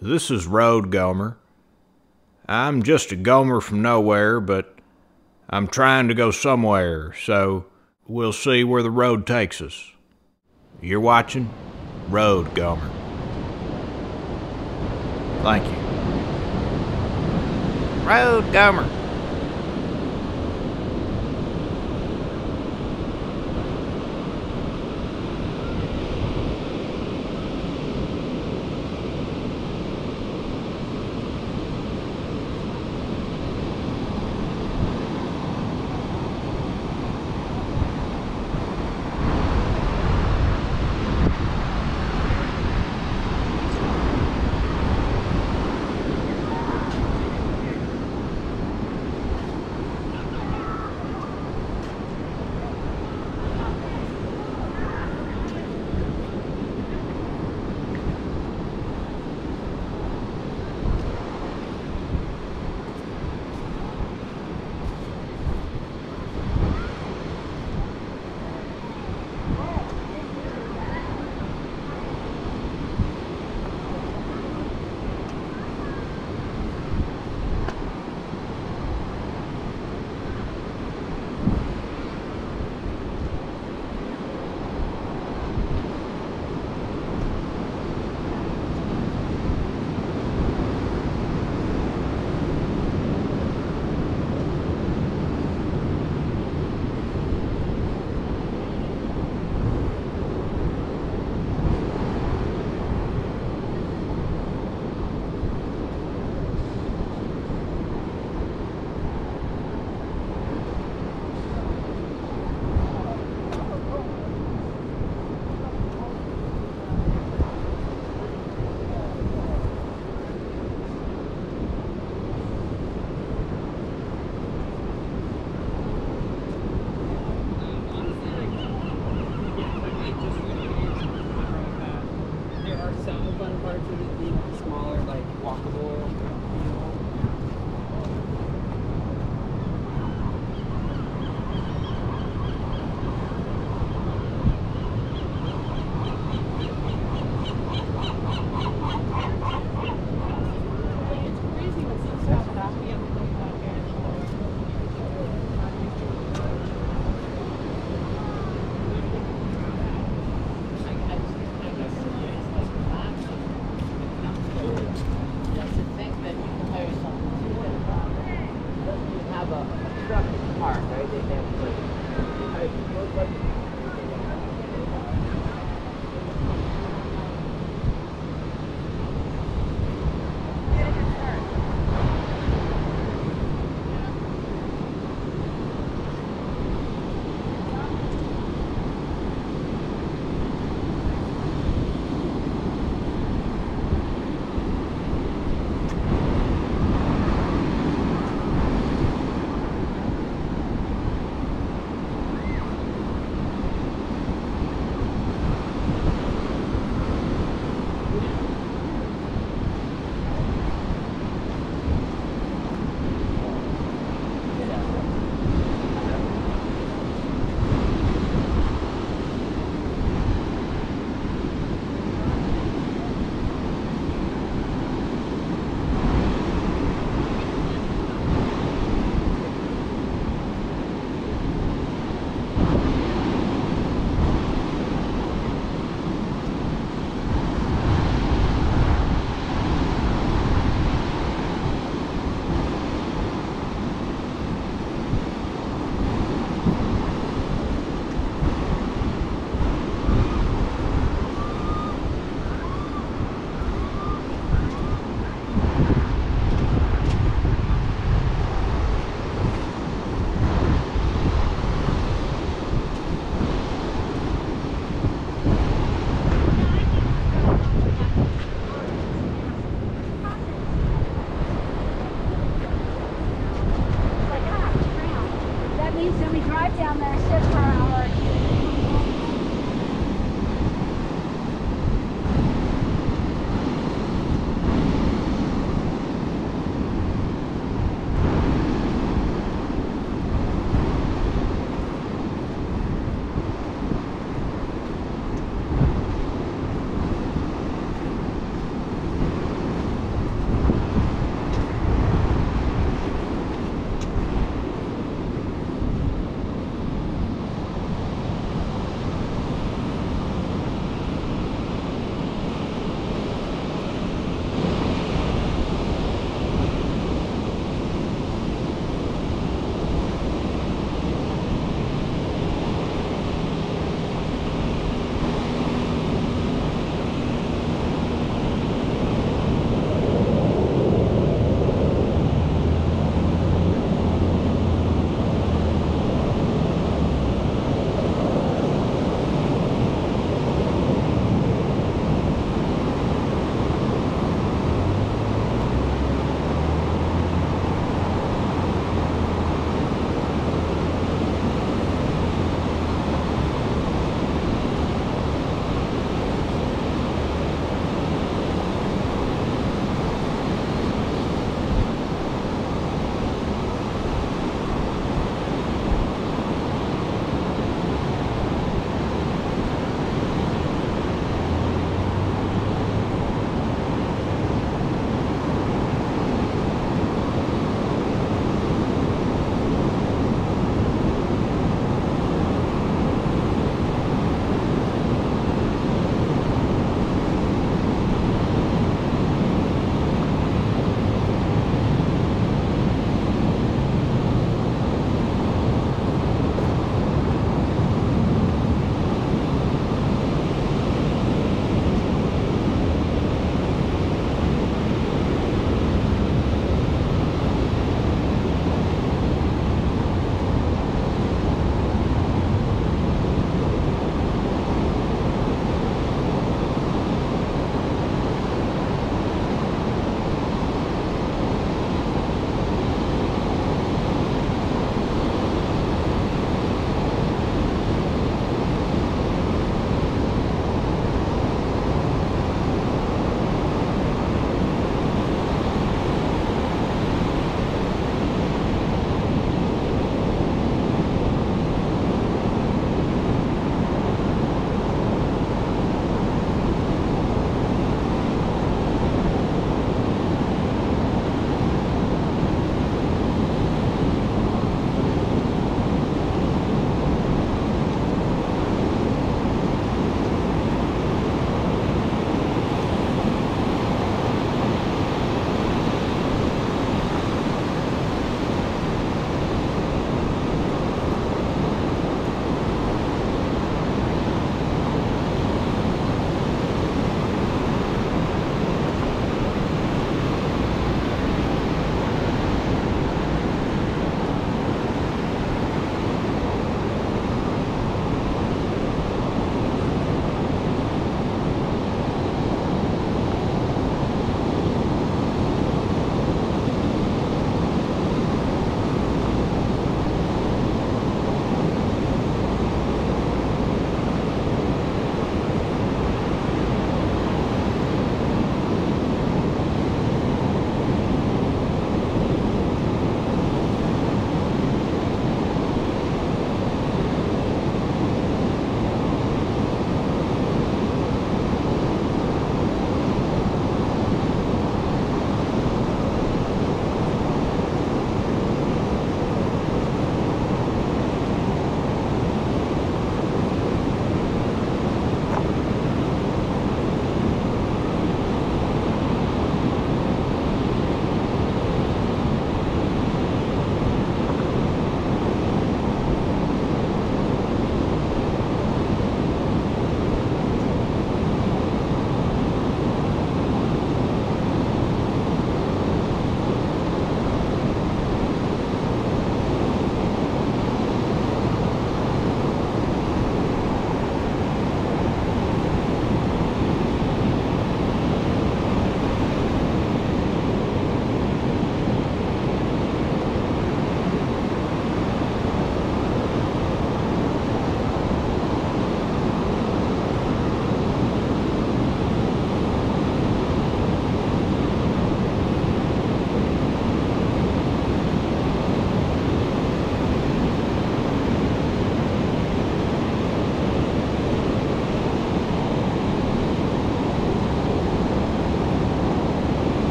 This is Road Gomer. I'm just a Gomer from nowhere, but I'm trying to go somewhere, so we'll see where the road takes us. You're watching Road Gomer. Thank you. Road Gomer.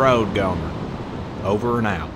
Road Gomer. Over and out.